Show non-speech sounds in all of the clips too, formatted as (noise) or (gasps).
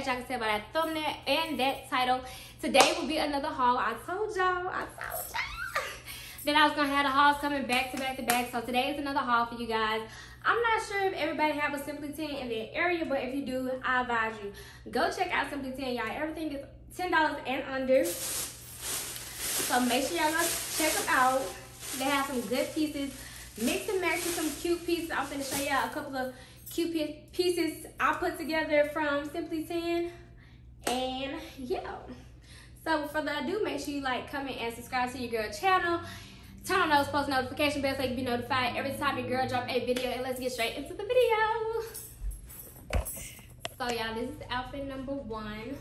As y'all can see by that thumbnail and that title, today will be another haul. I told y'all, I told y'all. Then I was gonna have the hauls coming back to back to back. So today is another haul for you guys. I'm not sure if everybody have a Simply 10 in their area, but if you do, I advise you. Go check out Simply 10, y'all. Everything is $10 and under. So make sure y'all go check them out. They have some good pieces. Mix and match with some cute pieces. I'm gonna show y'all a couple of cute pieces I put together from Simply 10. And yeah. So without further ado, make sure you like, comment, and subscribe to your girl channel. Turn on those post notification bells so you can be notified every time your girl drop a video. And let's get straight into the video. So y'all, this is outfit number one.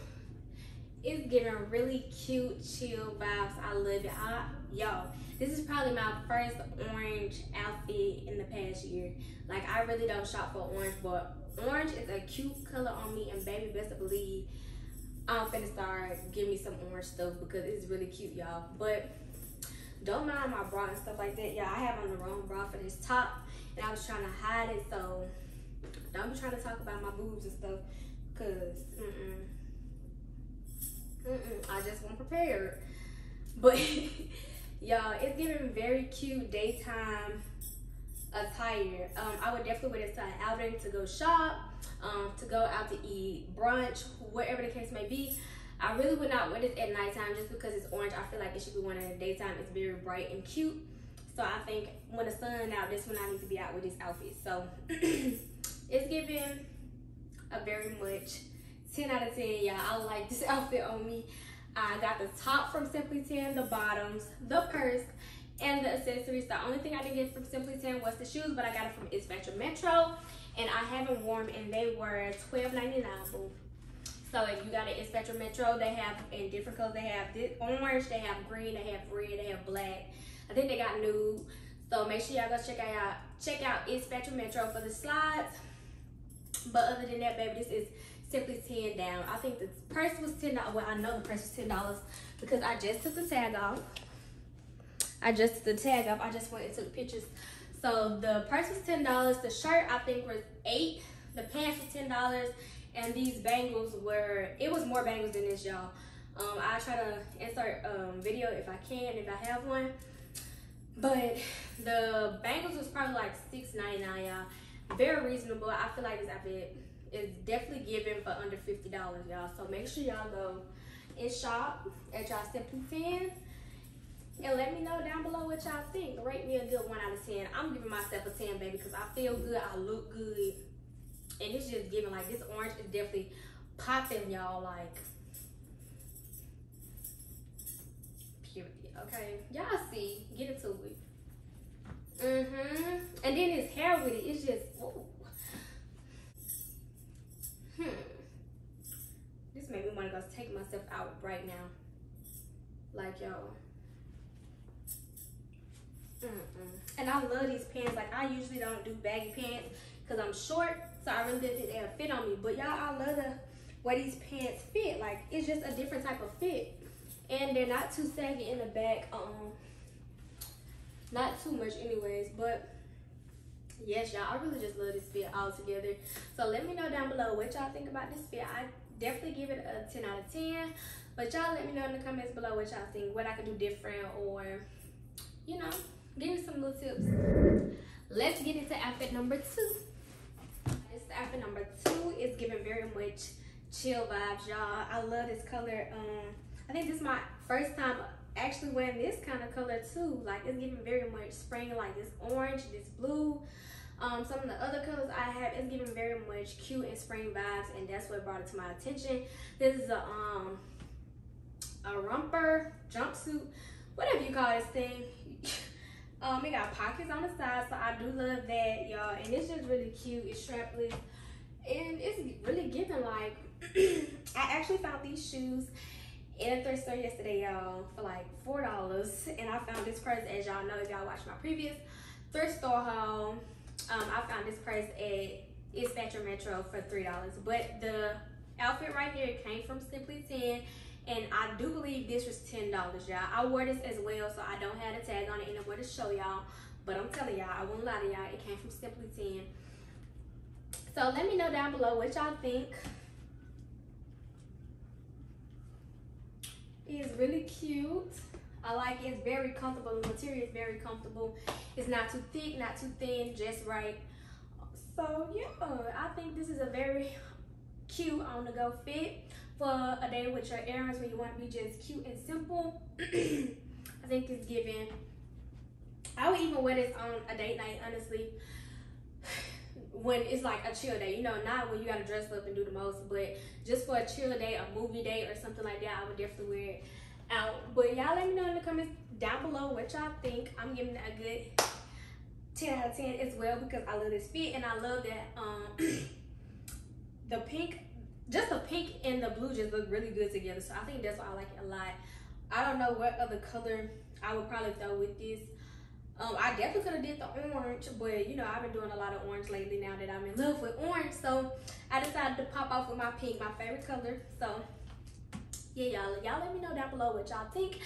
It's giving really cute, chill vibes. I love it. I, yo, this is probably my first orange outfit in the past year. Like, I really don't shop for orange, but orange is a cute color on me. And baby, best believe, I'm finna start giving me some orange stuff because it's really cute, y'all. But don't mind my bra and stuff like that. Yeah, I have on the wrong bra for this top. And I was trying to hide it, so don't be trying to talk about my boobs and stuff. Prepared. But (laughs) y'all, it's giving very cute daytime attire. Um, I would definitely wear this to an outing to go shop, um, to go out to eat brunch, whatever the case may be. I really would not wear this at nighttime just because it's orange. I feel like it should be worn in the daytime. It's very bright and cute. So I think when the sun out, this when I need to be out with this outfit. So (clears throat) it's giving a very much 10 out of 10, y'all. I like this (laughs) outfit on me. I got the top from Simply 10, the bottoms, the purse, and the accessories. The only thing I didn't get from Simply 10 was the shoes, but I got it from It's Fashion Metro. And I haven't worn them, and they were $12.99. So if you got an It's Fashion Metro, they have in different colors. They have this orange, they have green, they have red, they have black. I think they got nude. So make sure y'all go check out check out It's Metro for the slides. But other than that, baby, this is simply 10 down. I think the purse was $10. Well, I know the purse was $10 because I just took the tag off. I just took the tag off. I just went and took pictures. So the purse was $10. The shirt, I think, was 8 The pants was $10. And these bangles were, it was more bangles than this, y'all. Um, I try to insert um, video if I can, if I have one. But the bangles was probably like $6.99, y'all. Very reasonable. I feel like this outfit is definitely given for under $50, y'all. So make sure y'all go and shop at y'all Simply 10. And let me know down below what y'all think. Rate me a good 1 out of 10. I'm giving myself a 10, baby, because I feel good. I look good. And it's just giving, like, this orange is definitely popping, y'all, like, period, okay? Y'all see. Get into it. Mm-hmm. And then his hair with it, it's just, ooh. Myself out right now. Like, y'all. And I love these pants. Like, I usually don't do baggy pants because I'm short. So I really didn't think they'll fit on me. But y'all, I love the way these pants fit. Like, it's just a different type of fit. And they're not too saggy in the back. Um, Not too much anyways. But yes y'all i really just love this fit all together so let me know down below what y'all think about this fit i definitely give it a 10 out of 10 but y'all let me know in the comments below what y'all think what i could do different or you know give me some little tips. Let's get into outfit number two. This outfit number two. Is giving very much chill vibes y'all. I love this color um i think this is my first time actually wearing this kind of color too. Like it's giving very much spring like this orange this blue um, some of the other colors I have is giving very much cute and spring vibes, and that's what brought it to my attention. This is a um a romper jumpsuit, whatever you call this thing. (laughs) um, it got pockets on the side, so I do love that, y'all. And it's just really cute. It's strapless, and it's really giving like. (clears throat) I actually found these shoes in a thrift store yesterday, y'all, for like four dollars, and I found this purse, as y'all know if y'all watched my previous thrift store haul um, I found this purse at Fashion Metro for $3. But the outfit right here came from Simply 10 and I do believe this was $10, y'all. I wore this as well, so I don't have a tag on it anywhere to show y'all. But I'm telling y'all, I won't lie to y'all, it came from Simply 10. So let me know down below what y'all think. It's really cute. I like it. It's very comfortable. The material is very comfortable. It's not too thick, not too thin, just right. So yeah, I think this is a very (laughs) cute on the go fit for a day with your errands when you want to be just cute and simple. (clears throat) I think it's giving. I would even wear this on a date night, honestly. (sighs) When it's like a chill day, you know, not when you gotta dress up and do the most, but just for a chill day, a movie day or something like that, I would definitely wear it out. But y'all let me know in the comments down below what y'all think. I'm giving it a good 10 out of 10 as well because I love this fit and I love that um (clears throat) the pink just the pink and the blue just look really good together. So I think that's why I like it a lot. I don't know what other color I would probably throw with this. Um, I definitely could have did the orange, but you know, I've been doing a lot of orange lately now that I'm in love with orange. So I decided to pop off with my pink, my favorite color. So yeah, y'all, y'all let me know down below what y'all think.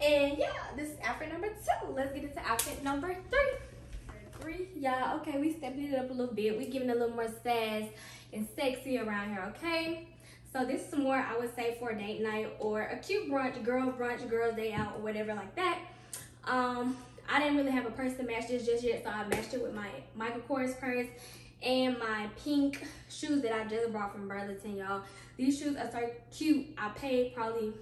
And yeah, this is outfit number two. Let's get into outfit number three. Three, y'all, okay, we stepped it up a little bit. We giving a little more sass and sexy around here, okay? So this is more, I would say, for a date night or a cute brunch, girl brunch, girls day out, or whatever like that. Um, I didn't really have a purse to match this just yet, so I matched it with my Michael Kors purse and my pink shoes that I just bought from Burlington, y'all. These shoes are so cute. I paid probably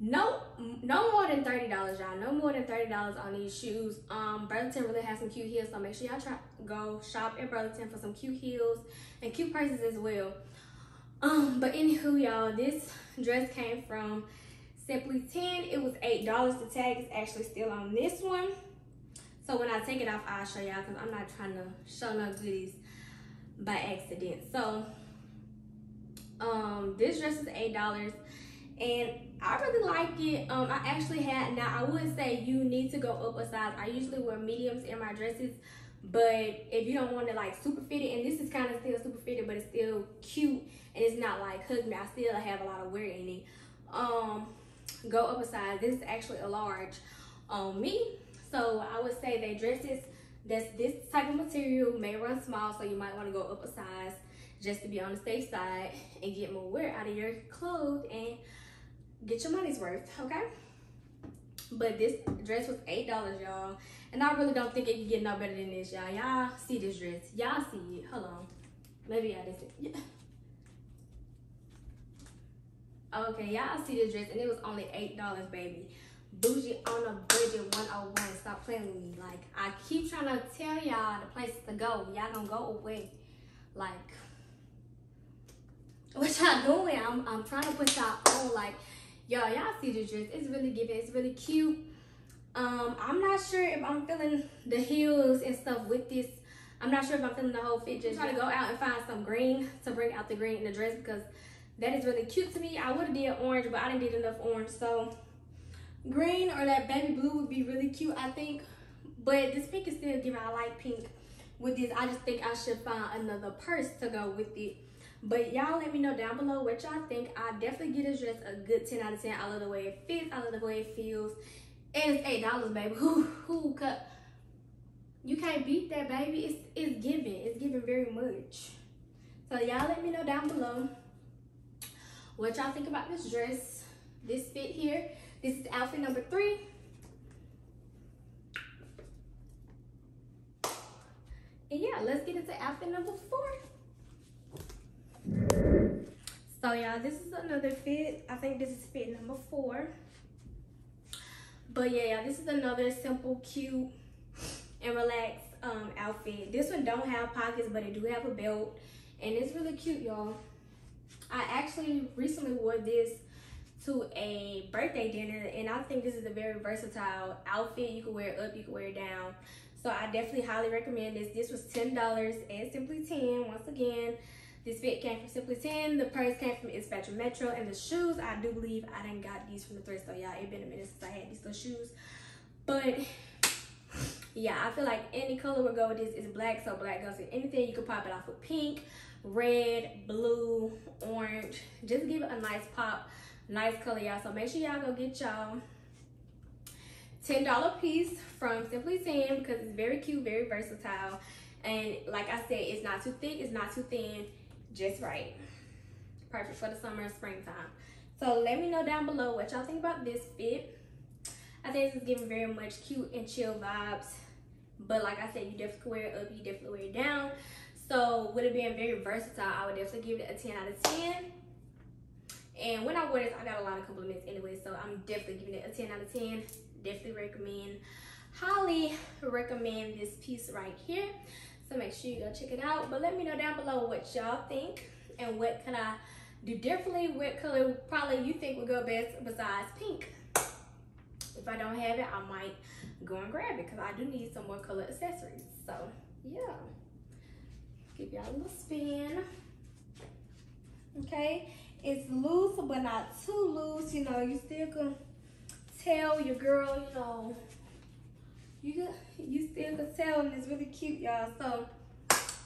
no no more than $30, y'all. No more than $30 on these shoes. Um, Burlington really has some cute heels, so make sure y'all try go shop at Burlington for some cute heels and cute prices as well. Um, but anywho, y'all, this dress came from Simply 10. It was $8. The tag is actually still on this one. So when I take it off, I'll show y'all because I'm not trying to show no goodies by accident. So um, this dress is eight dollars, and I really like it. Um, I actually had now I would say you need to go up a size. I usually wear mediums in my dresses, but if you don't want to like super fitted, and this is kind of still super fitted, but it's still cute and it's not like hug me. I still have a lot of wear in it. Um, go up a size. This is actually a large on me, so I would say they dresses that's this type of material may run small, so you might want to go up a size just to be on the safe side and get more wear out of your clothes and get your money's worth, okay? But this dress was $8, y'all. And I really don't think it can get no better than this, y'all. Y'all see this dress. Y'all see it. Hold on. Maybe I didn't yeah. Okay, y'all see this dress and it was only $8, baby. Bougie on a budget 101. Stop playing with me. Like, I keep trying to tell y'all the places to go. Y'all gonna go away. Like, what y'all doing? I'm, I'm trying to put y'all on like, y'all, y'all see the dress. It's really giving. It's really cute. Um, I'm not sure if I'm feeling the heels and stuff with this. I'm not sure if I'm feeling the whole fit. Just try to go out and find some green to bring out the green in the dress because that is really cute to me. I would have did orange, but I didn't get enough orange. So green or that baby blue would be really cute, I think. But this pink is still giving. I like pink with this. I just think I should find another purse to go with it. But y'all let me know down below what y'all think. I definitely get this dress a good 10 out of 10. I love the way it fits. I love the way it feels. And it's $8, baby. (laughs) Who, who cut? You can't beat that, baby. It's, it's giving. It's giving very much. So y'all let me know down below what y'all think about this dress. This fit here. This is outfit number three. And yeah, let's get into outfit number four. So y'all, this is another fit. I think this is fit number four. But yeah, this is another simple, cute, and relaxed um, outfit. This one don't have pockets, but it do have a belt. And it's really cute, y'all. I actually recently wore this to a birthday dinner and I think this is a very versatile outfit. You can wear it up, you can wear it down. So I definitely highly recommend this. This was $10 at Simply 10. Once again, this fit came from Simply 10. The purse came from It's Fashion Metro. And the shoes, I do believe I didn't got these from the thrift store. Y'all, it been a minute since I had these little shoes. But yeah, I feel like any color would go with this. It's black, so black goes with anything. You could pop it off with pink, red, blue, orange. Just give it a nice pop. Nice color, y'all. So make sure y'all go get y'all $10 piece from Simply 10 because it's very cute, very versatile. And like I said, it's not too thick, it's not too thin, just right. Perfect for the summer and springtime. So let me know down below what y'all think about this fit. I think this is giving very much cute and chill vibes. But like I said, you definitely wear it up, you definitely wear it down. So with it being very versatile, I would definitely give it a 10 out of 10. And when I wear this, I got a lot of compliments anyway, so I'm definitely giving it a 10 out of 10. Definitely recommend, highly recommend this piece right here. So make sure you go check it out. But let me know down below what y'all think and what can I do differently. What color probably you think would go best besides pink. If I don't have it, I might go and grab it because I do need some more color accessories. So yeah, give y'all a little spin. Okay, it's loose but not too loose. You know, you still can tell your girl, you know, you you still can tell and it's really cute, y'all. So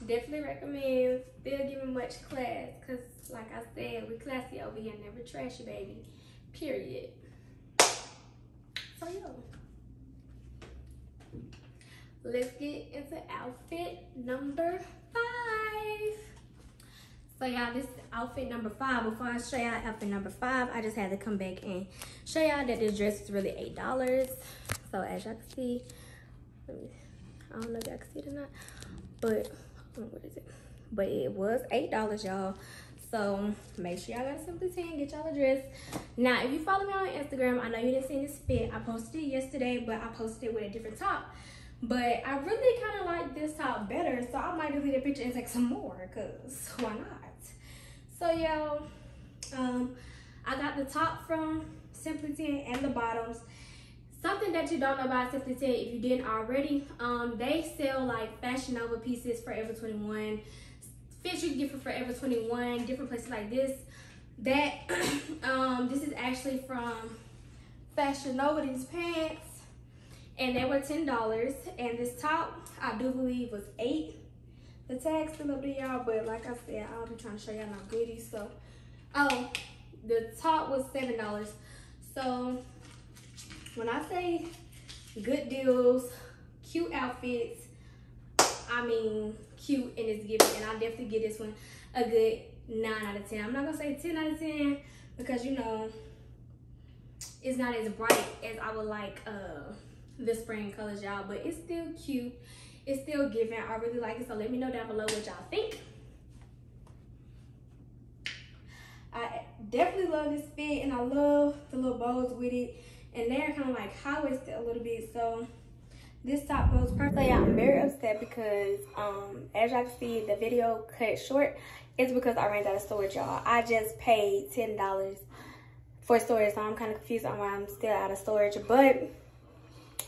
definitely recommend. Still giving much class because, like I said, we classy over here, never trashy, baby. Period. So yeah. Let's get into outfit number five. So y'all, this outfit number five. Before I show y'all outfit number five, I just had to come back and show y'all that this dress is really $8. So as y'all can see, me, I don't know if y'all can see it or not, but oh, what is it? But it was $8, y'all. So make sure y'all got Simply 10, get y'all a dress. Now, if you follow me on Instagram, I know you didn't see this fit. I posted it yesterday, but I posted it with a different top. But I really kind of like this top better, so I might delete the picture and take some more, because why not? So y'all, um, I got the top from Simply 10 and the bottoms. Something that you don't know about Simply 10 if you didn't already, um, they sell like Fashion Nova pieces, Forever 21, fits you can get for Forever 21, different places like this. That, (clears throat) um, this is actually from Fashion Nova, these pants, and they were $10. And this top, I do believe was 8 tag still up to y'all, but like I said, I'll be trying to show y'all my goodies. So, oh, the top was seven dollars. So, when I say good deals, cute outfits, I mean cute and it's giving, and I definitely give this one a good nine out of ten. I'm not gonna say ten out of ten because you know it's not as bright as I would like uh the spring colors, y'all, but it's still cute it's still giving. I really like it. So let me know down below what y'all think. I definitely love this fit and I love the little bows with it. And they're kind of like high-waisted a little bit. So this top goes perfect. So yeah, I'm very upset because um, as y'all can see, the video cut short. It's because I ran out of storage, y'all. I just paid $10 for storage. So I'm kind of confused on why I'm still out of storage. But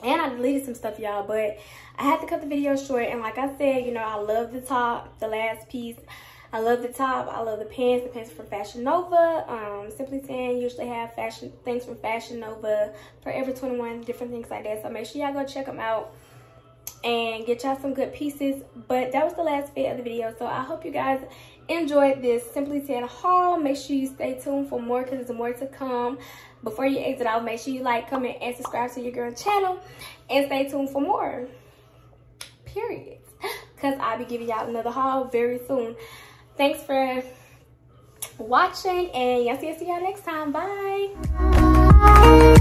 and I deleted some stuff, y'all, but I had to cut the video short. And like I said, you know, I love the top, the last piece. I love the top. I love the pants. The pants from Fashion Nova. Um, Simply 10 usually have fashion things from Fashion Nova, Forever 21, different things like that. So make sure y'all go check them out and get y'all some good pieces. But that was the last fit of the video. So I hope you guys enjoyed this Simply 10 haul. Make sure you stay tuned for more because there's more to come before you exit out, make sure you like, comment, and subscribe to your girl channel. And stay tuned for more. Period. (gasps) Because I'll be giving y'all another haul very soon. Thanks for watching. And y'all see y'all next time. Bye.